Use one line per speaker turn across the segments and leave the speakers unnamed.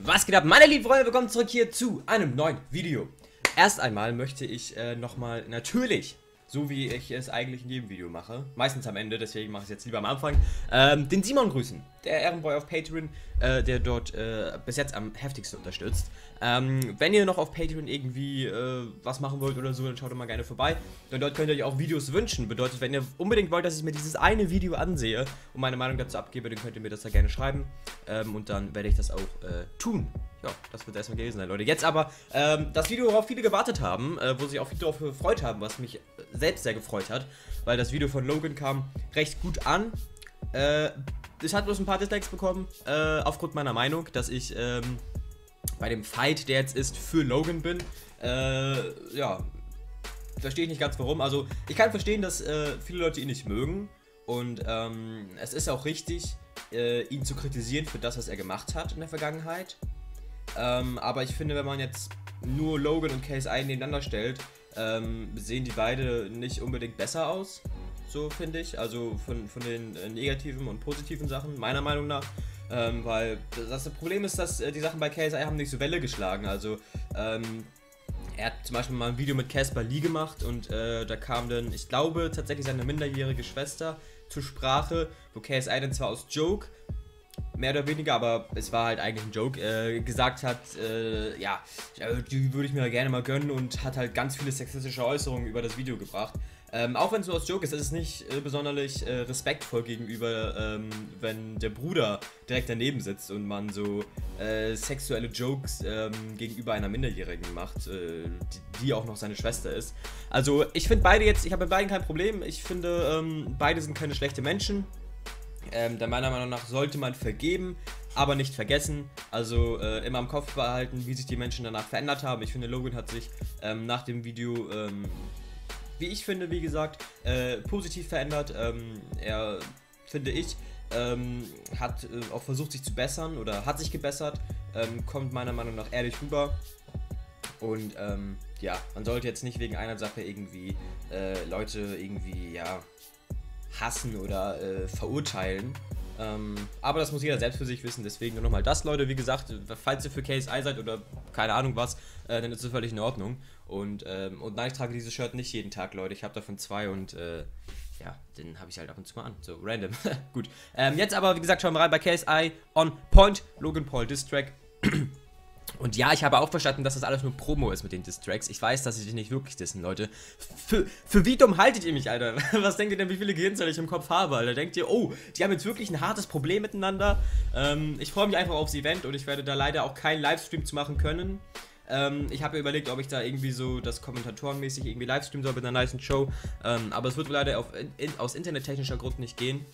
Was geht ab, meine lieben Freunde, willkommen zurück hier zu einem neuen Video. Erst einmal möchte ich äh, nochmal natürlich so wie ich es eigentlich in jedem Video mache. Meistens am Ende, deswegen mache ich es jetzt lieber am Anfang. Ähm, den Simon grüßen, der Ehrenboy auf Patreon, äh, der dort äh, bis jetzt am heftigsten unterstützt. Ähm, wenn ihr noch auf Patreon irgendwie äh, was machen wollt oder so, dann schaut doch mal gerne vorbei. Und dort könnt ihr euch auch Videos wünschen. Bedeutet, wenn ihr unbedingt wollt, dass ich mir dieses eine Video ansehe und meine Meinung dazu abgebe, dann könnt ihr mir das da gerne schreiben. Ähm, und dann werde ich das auch äh, tun ja, das wird erstmal gewesen sein, Leute. Jetzt aber ähm, das Video, worauf viele gewartet haben, äh, wo sich auch viele darauf gefreut haben, was mich selbst sehr gefreut hat, weil das Video von Logan kam recht gut an. Äh, es hat bloß ein paar Dislikes bekommen, äh, aufgrund meiner Meinung, dass ich ähm, bei dem Fight, der jetzt ist, für Logan bin. Äh, ja, verstehe ich nicht ganz warum. Also, ich kann verstehen, dass äh, viele Leute ihn nicht mögen. Und ähm, es ist auch richtig, äh, ihn zu kritisieren für das, was er gemacht hat in der Vergangenheit. Ähm, aber ich finde, wenn man jetzt nur Logan und Case 1 nebeneinander stellt, ähm, sehen die beide nicht unbedingt besser aus. So finde ich. Also von, von den äh, negativen und positiven Sachen, meiner Meinung nach. Ähm, weil das Problem ist, dass äh, die Sachen bei KSI haben nicht so Welle geschlagen. Also ähm, er hat zum Beispiel mal ein Video mit Casper Lee gemacht und äh, da kam dann, ich glaube, tatsächlich seine minderjährige Schwester zur Sprache, wo KSI dann zwar aus Joke mehr oder weniger, aber es war halt eigentlich ein Joke, äh, gesagt hat, äh, ja, die würde ich mir gerne mal gönnen und hat halt ganz viele sexistische Äußerungen über das Video gebracht. Ähm, auch wenn es nur aus Joke ist, ist es nicht äh, besonders äh, respektvoll gegenüber, ähm, wenn der Bruder direkt daneben sitzt und man so äh, sexuelle Jokes ähm, gegenüber einer Minderjährigen macht, äh, die, die, auch noch seine Schwester ist. Also ich finde beide jetzt, ich habe mit beiden kein Problem. Ich finde, ähm, beide sind keine schlechten Menschen. Ähm, denn meiner Meinung nach sollte man vergeben, aber nicht vergessen. Also äh, immer im Kopf behalten, wie sich die Menschen danach verändert haben. Ich finde, Logan hat sich ähm, nach dem Video, ähm, wie ich finde, wie gesagt, äh, positiv verändert. Ähm, er, finde ich, ähm, hat äh, auch versucht, sich zu bessern oder hat sich gebessert. Ähm, kommt meiner Meinung nach ehrlich rüber. Und ja, man sollte jetzt nicht wegen einer Sache irgendwie äh, Leute irgendwie, ja, hassen oder äh, verurteilen. Ähm, aber das muss jeder selbst für sich wissen. Deswegen nur nochmal das, Leute. Wie gesagt, falls ihr für KSI seid oder keine Ahnung was, äh, dann ist es völlig in Ordnung. Und, ähm, und nein, ich trage dieses Shirt nicht jeden Tag, Leute. Ich habe davon zwei und äh, ja, den habe ich halt ab und zu mal an. So, random. Gut. Ähm, jetzt aber, wie gesagt, schauen wir rein bei KSI on Point. Logan Paul Distrack. Und ja, ich habe auch verstanden, dass das alles nur Promo ist mit den Distracks. Ich weiß, dass ich dich nicht wirklich dissen, Leute. Für, für wie dumm haltet ihr mich, Alter? Was denkt ihr denn, wie viele Gehirnzellen ich im Kopf habe, Alter? Denkt ihr, oh, die haben jetzt wirklich ein hartes Problem miteinander? Ähm, ich freue mich einfach aufs Event und ich werde da leider auch keinen Livestream zu machen können. Ähm, ich habe überlegt, ob ich da irgendwie so das Kommentatorenmäßig irgendwie Livestream soll mit einer nice Show. Ähm, aber es wird leider auf, in, aus internettechnischer Grund nicht gehen,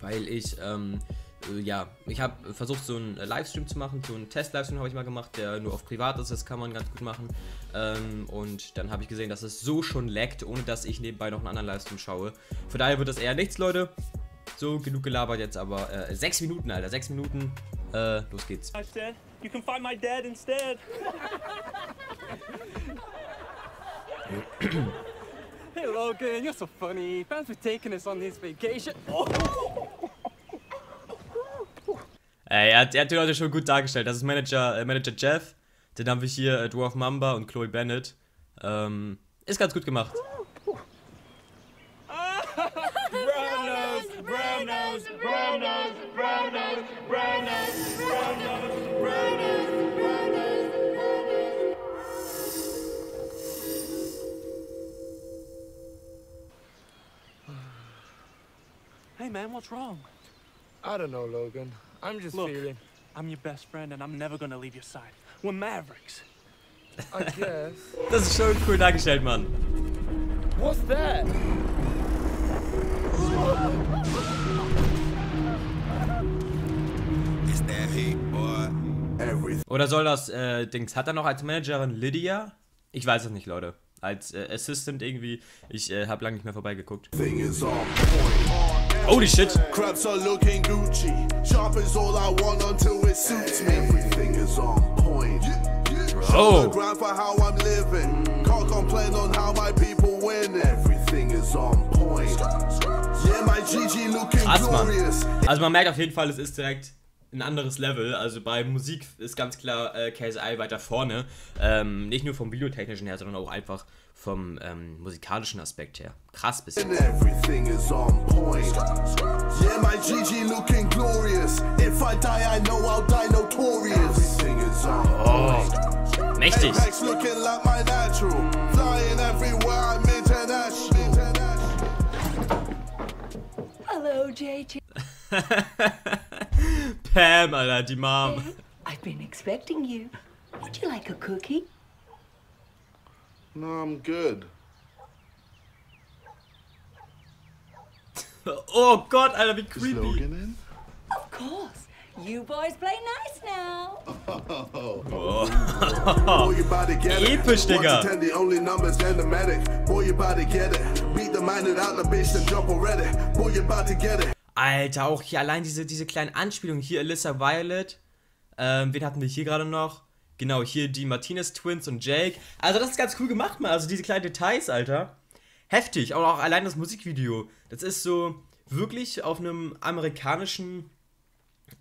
weil ich ähm, äh, ja, ich habe versucht, so einen Livestream zu machen. So einen Test-Livestream habe ich mal gemacht, der nur auf privat ist. Das kann man ganz gut machen. Ähm, und dann habe ich gesehen, dass es so schon laggt, ohne dass ich nebenbei noch einen anderen Livestream schaue. Von daher wird das eher nichts, Leute. So, genug gelabert jetzt, aber äh, sechs Minuten, Alter. Sechs Minuten. Äh, los geht's. You can find my dad instead. hey Logan, you're so funny. Fans were taking us on this vacation. Oh. Ey, er hat, er hat die Leute schon gut dargestellt. Das ist Manager, äh, Manager Jeff. Den haben wir hier, äh, Dwarf Mamba und Chloe Bennett. Ähm, ist ganz gut gemacht.
Hey man, what's wrong?
I don't know, Logan. I'm just
Look,
feeling.
I'm your best friend and I'm never gonna leave your side. We're Mavericks.
I guess.
Das ist schon cool dargestellt, Mann.
What's that?
Oder soll das äh, Dings? Hat er noch als Managerin Lydia? Ich weiß es nicht, Leute. Als äh, Assistant irgendwie. Ich äh, habe lange nicht mehr vorbeigeguckt. Holy shit. Crabs are looking Gucci. Sharp is all I want until it suits me. Everything is on point. Oh. grind for how I'm living. Can't complain on how my people win. Everything is on point. Yeah, my GG looking Krass, glorious. Also man merkt auf jeden Fall, es ist direkt ein anderes Level. Also bei Musik ist ganz klar äh, KSI weiter vorne. Ähm, nicht nur vom videotechnischen her, sondern auch einfach vom ähm, musikalischen Aspekt her. Krass bisschen.
And everything is on point. Yeah, my GG looking glorious. If I die, I know I'll die notorious. Everything is on point.
Mächtig.
Apex looking like my natural. Flying everywhere, I'm international.
Hello, JJ.
Pam, Alter, die Mom.
I've been expecting you. Would you like a cookie?
No, I'm good.
Oh Gott, Alter, wie
Is
creepy.
Logan in?
Of course. You boys play nice now.
Boy, you about to get it.
Episch,
One
Digga.
to ten, the only numbers and the medic. Boy, you about to get it. Beat the minded out the bitch, then jump already. Boy, you about to get it.
Alter, auch hier allein diese, diese kleinen Anspielungen. Hier Alyssa Violet. Ähm, wen hatten wir hier gerade noch? Genau, hier die Martinez Twins und Jake. Also das ist ganz cool gemacht, man. Also diese kleinen Details, Alter. Heftig. Und auch allein das Musikvideo. Das ist so wirklich auf einem amerikanischen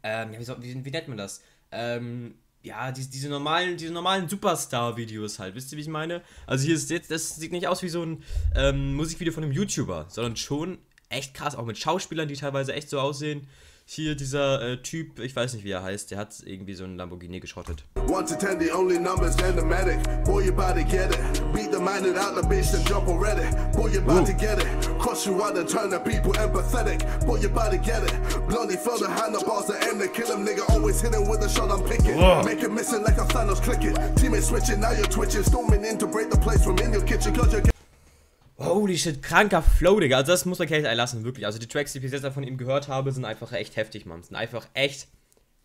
ähm, ja, wie, wie, wie nennt man das? Ähm, ja, die, diese normalen, diese normalen Superstar-Videos halt. Wisst ihr, wie ich meine? Also hier ist jetzt, das sieht nicht aus wie so ein ähm, Musikvideo von einem YouTuber, sondern schon echt krass, auch mit Schauspielern, die teilweise echt so aussehen. Hier dieser äh, Typ, ich weiß nicht, wie er heißt, der hat irgendwie so einen Lamborghini geschrottet.
One
Holy shit, kranker Flow, Digga. Also das muss man KSI lassen, wirklich. Also die Tracks, die ich bis jetzt von ihm gehört habe, sind einfach echt heftig, Mann. Sind einfach echt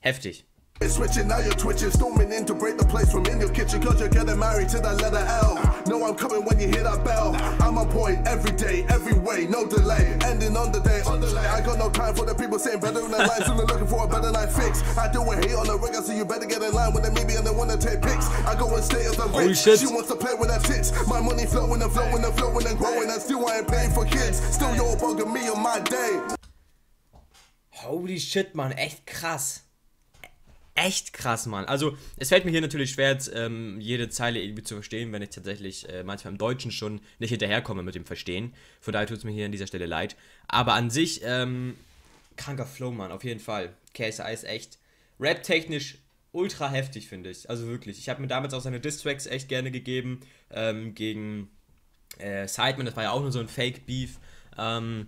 heftig.
Switching, now you're twitching, storming in to break the place from in your kitchen, cause you're getting married to that letter L. Know I'm coming when you hear that bell. I'm on point every day, every way, no delay. Ending on the day, on delay. I got no time for the people saying better than that line, soon they're looking for a better line fix. I do a hate on the rigor, so you better get in line with them, maybe and they wanna take pics. I go and stay as a
Holy
rich.
shit.
She wants to play with her tits. My money flowing and flowing and flowing and growing, and still I ain't paying for kids. Still you're bugging me on my day.
Holy shit, man, echt krass. Echt krass, Mann. Also, es fällt mir hier natürlich schwer, jetzt, ähm, jede Zeile irgendwie zu verstehen, wenn ich tatsächlich äh, manchmal im Deutschen schon nicht hinterherkomme mit dem Verstehen. Von daher tut es mir hier an dieser Stelle leid. Aber an sich, ähm, kranker Flow, Mann, auf jeden Fall. KSI ist echt rap-technisch ultra heftig, finde ich. Also wirklich. Ich habe mir damals auch seine Diss-Tracks echt gerne gegeben. Ähm, gegen äh, Sideman, das war ja auch nur so ein Fake-Beef. Ähm,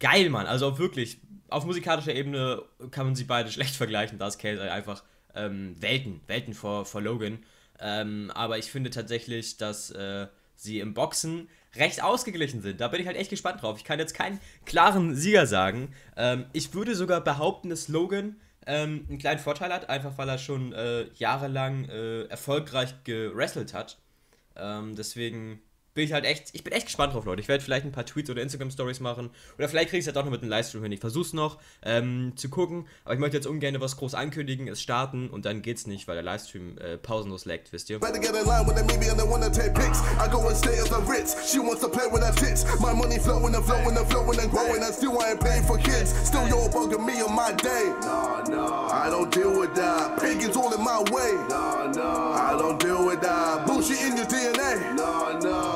geil, Mann. Also auch wirklich, auf musikalischer Ebene kann man sie beide schlecht vergleichen. Da ist KSI einfach ähm, Welten, Welten vor, vor Logan. Ähm, aber ich finde tatsächlich, dass äh, sie im Boxen recht ausgeglichen sind. Da bin ich halt echt gespannt drauf. Ich kann jetzt keinen klaren Sieger sagen. Ähm, ich würde sogar behaupten, dass Logan ähm, einen kleinen Vorteil hat, einfach weil er schon äh, jahrelang äh, erfolgreich gewrestelt hat. Ähm, deswegen bin ich halt echt, ich bin echt gespannt drauf, Leute. Ich werde vielleicht ein paar Tweets oder Instagram-Stories machen. Oder vielleicht kriege ich es halt auch noch mit einem Livestream hin. Ich versuche es noch ähm, zu gucken. Aber ich möchte jetzt ungern was groß ankündigen, es starten und dann geht's nicht, weil der Livestream äh, pausenlos laggt, wisst ihr?
Better get in line with them, maybe and they wanna take pics. I go and stay as a Ritz. She wants to play with her tits. My money flowing and flowing and flowing and growing, and still I ain't paying for kids. Still you're bugging me on my day. No, no,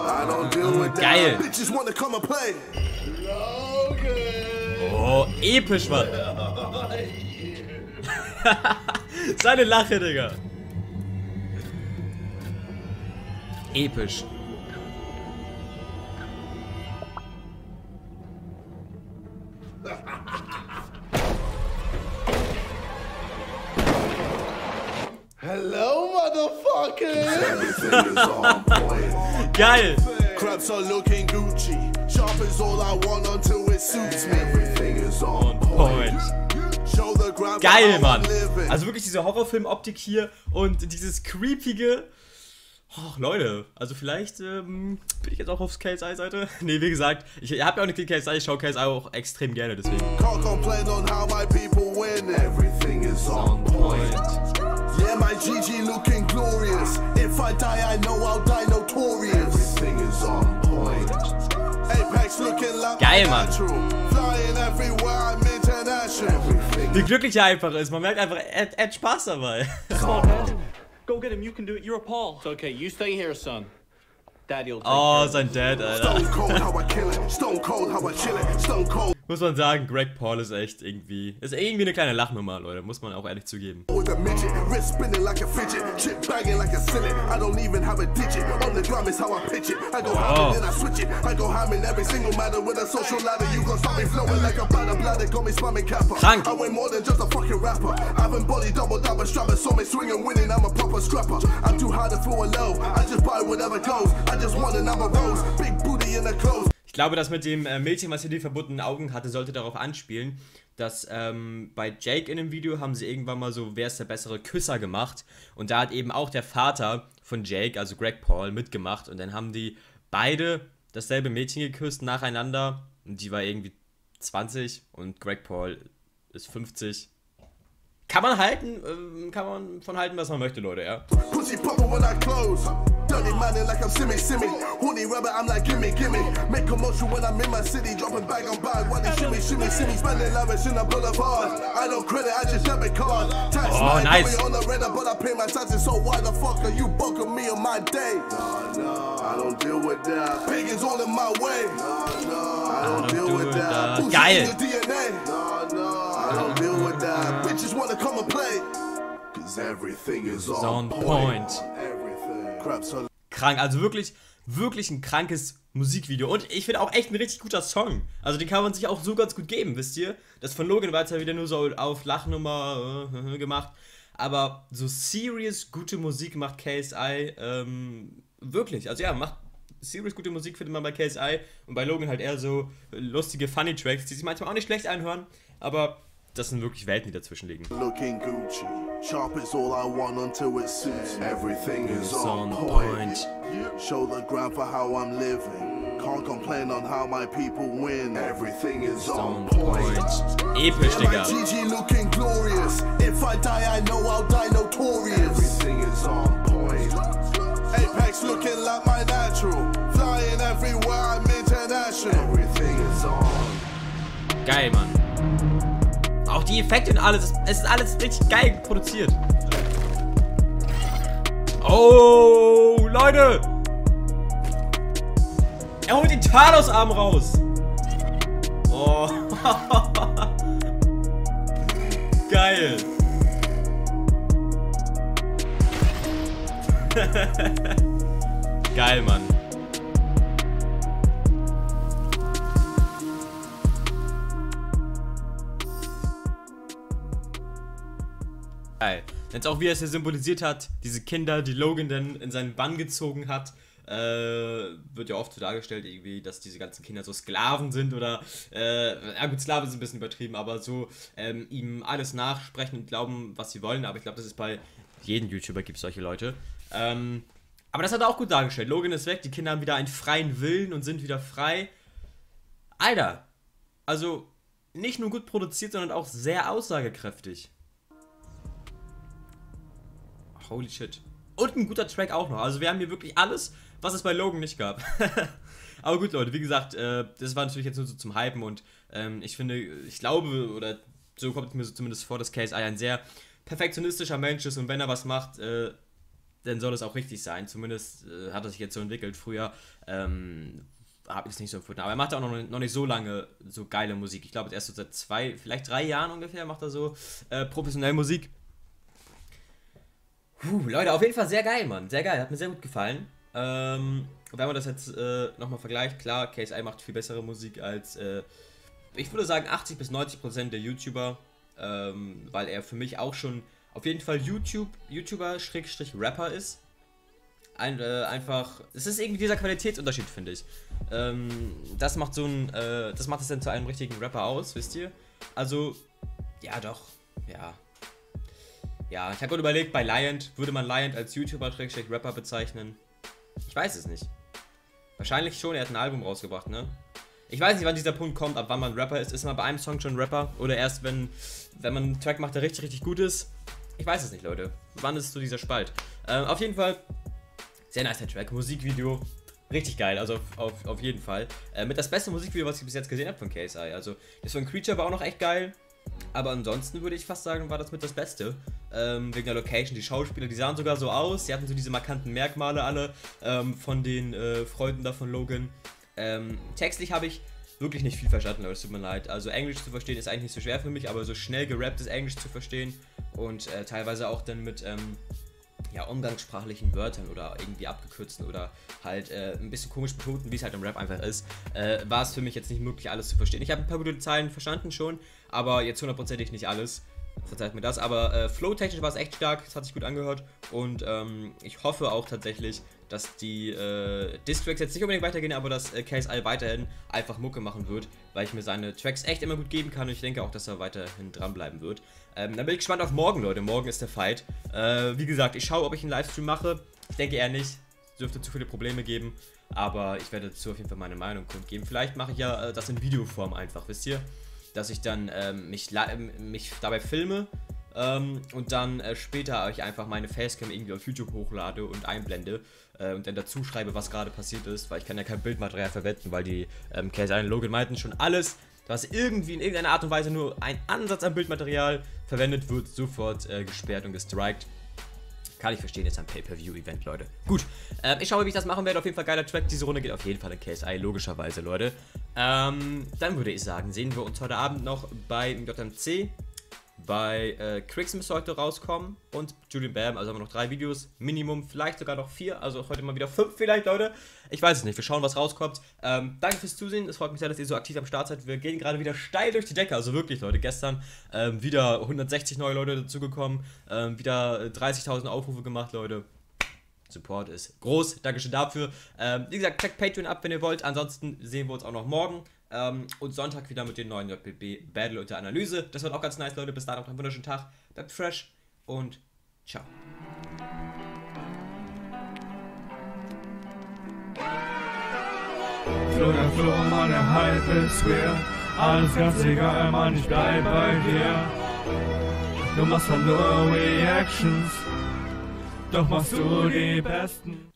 I don't deal mm, with
Geil.
Bitches wanna come and play.
Oh, episch, Mann. Seine Lache, Digga. Episch.
Hello, motherfucker!
Geil.
Crabs are looking Gucci. Sharp is all I want until it suits me. Everything is on
Point. Geil, Mann. Also wirklich diese Horrorfilm-Optik hier und dieses creepige. Och, Leute, also vielleicht ähm, bin ich jetzt auch aufs KSI-Seite. Nee, wie gesagt, ich habe ja auch eine KSI, ich schaue KSI auch extrem gerne, deswegen.
Can't complain on how my people win. Everything is on point. Yeah, my GG looking glorious. If I die, I know I'll die notorious. Everything is on point. Apex looking like
Geil,
my
Mann.
natural. Flying everywhere, I'm international.
Wie glücklich er einfach ist. Man merkt einfach, er, er hat Spaß dabei.
Come on, Dad. Go get him. You can do it. You're a Paul.
It's okay. You stay here, son. Daddy'll take
Oh,
care of
sein Dad, Alter.
Stone cold how I kill it. Stone cold how I chill it. Stone cold
Muss man sagen, Greg Paul ist echt irgendwie. Ist irgendwie eine kleine Lachnummer, Leute. Muss man auch ehrlich zugeben.
with a midget. Wrist spinning like a fidget. Chip banging like a cynic. I don't even have a digit. On the drum is how I pitch it. I go ham and then I switch it. I go ham in every single matter with a social ladder. You gon' stop me flowing like a bladder bladder. Got me spamming kappa.
Krank.
I'm too hard to a low. I just buy whatever goes. I just want another rose. Big booty in the clothes.
Ich glaube, das mit dem äh, Mädchen, was hier die verbundenen Augen hatte, sollte darauf anspielen, dass ähm, bei Jake in dem Video haben sie irgendwann mal so, wer ist der bessere Küsser gemacht. Und da hat eben auch der Vater von Jake, also Greg Paul, mitgemacht. Und dann haben die beide dasselbe Mädchen geküsst nacheinander. Und die war irgendwie 20 und Greg Paul ist 50. Kann man halten, ähm, kann man von halten, was man möchte, Leute, ja.
Pussy popper when I close. Dirty minded like I'm Simmy Simmy. Horny rabbit, I'm like gimme gimme. Make commotion when I'm in my city. Dropping bag on bag. While they shimmy shimmy shimmy. Spending lavish in the boulevard. I don't credit, I just debit card. Tax
Oh, nice.
on the radar, but I pay my taxes. So why the fuck are you bugging me on my day? Nah, nah, I don't deal with that. Big is all in my way. Nah, nah, I don't deal with that.
Geil. On
on
point.
Everything.
Krank. Also wirklich, wirklich ein krankes Musikvideo. Und ich finde auch echt ein richtig guter Song. Also den kann man sich auch so ganz gut geben, wisst ihr? Das von Logan war jetzt ja wieder nur so auf Lachnummer äh, gemacht. Aber so serious gute Musik macht KSI ähm, wirklich. Also ja, macht serious gute Musik findet man bei KSI und bei Logan halt eher so lustige Funny Tracks, die sich manchmal auch nicht schlecht anhören, aber das sind wirklich Welten, die dazwischen liegen.
looking Gucci. Sharp is all I want until it suits. Everything is
on point.
Show the ground for how I'm living. Can't complain on how my people win. Everything is
On
point.
Episch, Digga.
GG looking glorious. If I die, I know I'll die notorious. Everything is on point. Apex looking like my natural. Flying everywhere, I'm international. Everything is on.
Geil, Mann. Die Effekte und alles, es ist alles richtig geil produziert. Oh, Leute! Er holt den Thanos-Arm raus! Oh. Geil! Geil, Mann. Geil. Jetzt auch wie er es hier symbolisiert hat, diese Kinder, die Logan dann in seinen Bann gezogen hat, äh, wird ja oft so dargestellt, irgendwie, dass diese ganzen Kinder so Sklaven sind oder, äh, ja gut, Sklaven sind ein bisschen übertrieben, aber so ähm, ihm alles nachsprechen und glauben, was sie wollen. Aber ich glaube, das ist bei jedem YouTuber gibt es solche Leute. Ähm, aber das hat er auch gut dargestellt. Logan ist weg, die Kinder haben wieder einen freien Willen und sind wieder frei. Alter, also nicht nur gut produziert, sondern auch sehr aussagekräftig. Holy shit. Und ein guter Track auch noch. Also wir haben hier wirklich alles, was es bei Logan nicht gab. Aber gut, Leute, wie gesagt, äh, das war natürlich jetzt nur so zum Hypen und ähm, ich finde, ich glaube, oder so kommt es mir so zumindest vor, dass KSI ein sehr perfektionistischer Mensch ist und wenn er was macht, äh, dann soll es auch richtig sein. Zumindest äh, hat er sich jetzt so entwickelt. Früher ähm, habe ich es nicht so empfunden. Aber er macht auch noch, noch nicht so lange so geile Musik. Ich glaube, erst so seit zwei, vielleicht drei Jahren ungefähr macht er so äh, professionell Musik. Puh, Leute, auf jeden Fall sehr geil, Mann. Sehr geil, hat mir sehr gut gefallen. Ähm, wenn man das jetzt äh, nochmal vergleicht, klar, KSI macht viel bessere Musik als, äh, ich würde sagen, 80 bis 90 Prozent der YouTuber, ähm, weil er für mich auch schon auf jeden Fall YouTube, YouTuber-Rapper ist. Ein, äh, einfach, es ist irgendwie dieser Qualitätsunterschied, finde ich. Ähm, das macht so ein, äh, das macht es dann zu einem richtigen Rapper aus, wisst ihr? Also, ja, doch, ja, ja, ich habe gerade überlegt, bei Lion würde man Lion als YouTuber-Rapper bezeichnen. Ich weiß es nicht. Wahrscheinlich schon, er hat ein Album rausgebracht, ne? Ich weiß nicht, wann dieser Punkt kommt, ab wann man Rapper ist. Ist man bei einem Song schon Rapper? Oder erst, wenn, wenn man einen Track macht, der richtig, richtig gut ist? Ich weiß es nicht, Leute. Wann ist so dieser Spalt? Ähm, auf jeden Fall, sehr nice der Track. Musikvideo, Richtig geil, also auf, auf, auf jeden Fall. Äh, mit das beste Musikvideo, was ich bis jetzt gesehen habe von KSI. Also, das von Creature war auch noch echt geil. Aber ansonsten würde ich fast sagen, war das mit das Beste. Ähm, wegen der Location, die Schauspieler, die sahen sogar so aus. Sie hatten so diese markanten Merkmale alle ähm, von den äh, Freunden da von Logan. Ähm, textlich habe ich wirklich nicht viel verstanden, Leute, es tut mir leid. Also Englisch zu verstehen ist eigentlich nicht so schwer für mich, aber so schnell gerapptes Englisch zu verstehen und äh, teilweise auch dann mit ähm, ja, umgangssprachlichen Wörtern oder irgendwie abgekürzten oder halt äh, ein bisschen komisch betonten, wie es halt im Rap einfach ist, äh, war es für mich jetzt nicht möglich, alles zu verstehen. Ich habe ein paar gute Zeilen verstanden schon, aber jetzt hundertprozentig nicht alles. Verzeiht mir das, aber äh, flow-technisch war es echt stark, es hat sich gut angehört und ähm, ich hoffe auch tatsächlich, dass die äh, Distracks jetzt nicht unbedingt weitergehen, aber dass äh, KSI weiterhin einfach Mucke machen wird, weil ich mir seine Tracks echt immer gut geben kann und ich denke auch, dass er weiterhin dranbleiben wird. Ähm, dann bin ich gespannt auf morgen, Leute. Morgen ist der Fight. Äh, wie gesagt, ich schaue, ob ich einen Livestream mache. Ich denke eher nicht. Dürfte zu viele Probleme geben. Aber ich werde dazu auf jeden Fall meine Meinung kundgeben. Vielleicht mache ich ja äh, das in Videoform einfach, wisst ihr? Dass ich dann ähm, mich, mich dabei filme ähm, und dann äh, später euch einfach meine Facecam irgendwie auf YouTube hochlade und einblende äh, und dann dazu schreibe, was gerade passiert ist, weil ich kann ja kein Bildmaterial verwenden, weil die ähm, KSI und Logan meinten schon alles, was irgendwie in irgendeiner Art und Weise nur ein Ansatz an Bildmaterial verwendet wird, sofort äh, gesperrt und gestrikt. Kann ich verstehen, jetzt ein Pay-Per-View-Event, Leute. Gut, ähm, ich schaue, wie ich das machen werde. Auf jeden Fall geiler Track. Diese Runde geht auf jeden Fall in KSI, logischerweise, Leute. Ähm, dann würde ich sagen, sehen wir uns heute Abend noch bei JMC bei äh, müsste heute rauskommen und Julian Bam, also haben wir noch drei Videos, Minimum, vielleicht sogar noch vier, also heute mal wieder fünf vielleicht, Leute. Ich weiß es nicht, wir schauen, was rauskommt. Ähm, danke fürs Zusehen, es freut mich sehr, dass ihr so aktiv am Start seid. Wir gehen gerade wieder steil durch die Decke, also wirklich, Leute. Gestern ähm, wieder 160 neue Leute dazugekommen, ähm, wieder 30.000 Aufrufe gemacht, Leute. Support ist groß, Dankeschön dafür. Ähm, wie gesagt, checkt Patreon ab, wenn ihr wollt. Ansonsten sehen wir uns auch noch morgen. Ähm, und Sonntag wieder mit den neuen JBB Battle und der Analyse. Das wird auch ganz nice, Leute. Bis dahin noch einen wunderschönen Tag. Bleibt fresh und ciao.
Flo, der Flo, meine Hype ist real. Alles ganz egal, Mann, ich bleib bei dir. Du machst halt nur Reactions, doch machst du die besten.